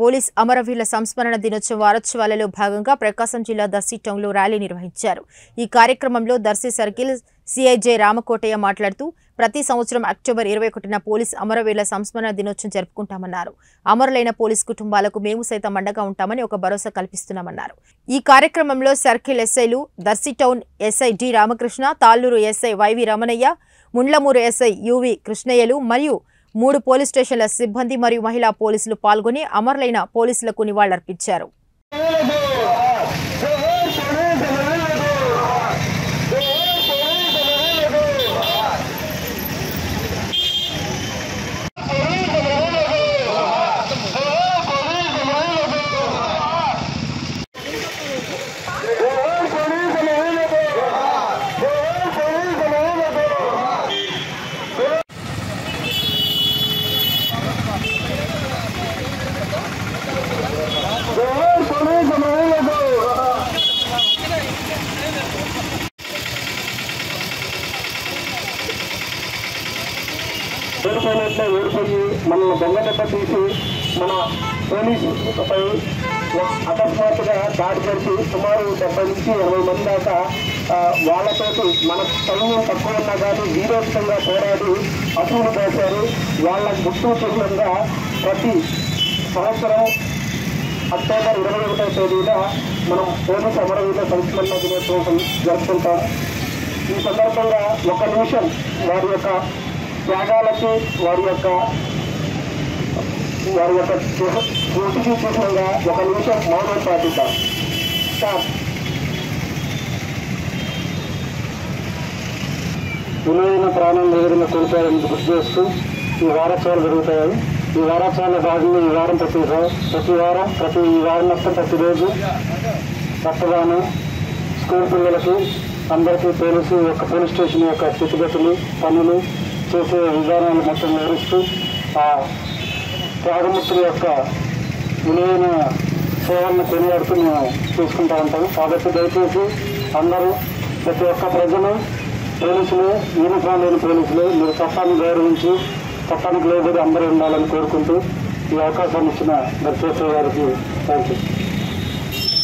Police అమరవీరుల సంస్మరణ దినోత్సవ వారోత్సవాలలో భాగంగా ప్రకాశం జిల్లా దర్శి టౌన్లో ర్యాలీ నిర్వహించారు. ఈ కార్యక్రమంలో దర్శి సర్కిల్ సిఐజే రామకోటయ్య మాట్లాడుతూ ప్రతి సంవత్సరం అక్టోబర్ ఇరవై ఒకటిన పోలీస్ అమరవీరుల సంస్మరణ దినోత్సవం జరుపుకుంటామన్నారు. అమరులైన పోలీస్ కుటుంబాలకు మేము సైతం అండగా ఉంటామని ఒక భరోసా కల్పిస్తున్నామన్నారు. ఈ కార్యక్రమంలో సర్కిల్ ఎస్ఐలు Darsi town SI D Ramakrishna Talluru SI YV Ramanaiah Mundlamuru SI UV కృష్ణయ్యలు మరియు మూడు పోలీస్ స్టేషన్ల సిబ్బంది మరియు మహిళా పోలీసులు పాల్గొని అమరులైన పోలీసులకు నివాళులర్పించారు. ఓడిపోయినట్లే ఓడిపోయి మనల్ని దొంగదెబ్బ తీసి మన పోలీసుపై అకస్మాత్తుగా దాడి చేసి సుమారు డెబ్బై నుంచి ఇరవై మంది దాకా వాళ్ళతోటి మన సైన్యం తక్కువ ఉన్నా కానీ వీరోచితంగా పోరాడి అసూలు పోశారు. వాళ్ళ గుర్తు చిహ్నంగా ప్రతి సంవత్సరం అక్టోబర్ ఇరవై ఒకటో తేదీన మనం పోలీస్ అమరవీరుల సంస్మరణ దినోత్సవం జరుపుకుంటాం. ఈ సందర్భంగా ఒక నిమిషం వారి యొక్క త్యాగాలకి వారి యొక్క వారి యొక్క పూర్తికి చూసినగా ఒక నిమిషం మౌనం పాటిద్దాం సార్. విలువైన ప్రాణం ఎదురున్న కొనసాగని గుర్తు చేస్తూ ఈ వారోత్సవాలు జరుగుతాయి. ఈ వారోత్సవాల భాగంగా ఈ వారం ప్రతి ప్రతి వారం ప్రతి ఈ వారం మొత్తం ప్రతిరోజు రక్తదానం స్కూల్ పిల్లలకి అందరికీ పోలీసు యొక్క పోలీస్ స్టేషన్ యొక్క స్థితిగతులు పనులు చేసే విధానాలు మొత్తం వివరిస్తూ ఆ త్యాగమూర్తుల యొక్క విలువైన సేవలను కొనియాడుతూ మేము చూసుకుంటూ ఉంటాము. కాబట్టి దయచేసి అందరూ ప్రతి ఒక్క ప్రజలు పోలీసులు యూనిఫామ్ లేని పోలీసులు మీరు చట్టాన్ని గౌరవించి చట్టానికి లేదు అందరూ ఉండాలని కోరుకుంటూ ఈ అవకాశాన్ని ఇచ్చిన దర్శేశ్వర గారికి థ్యాంక్ యూ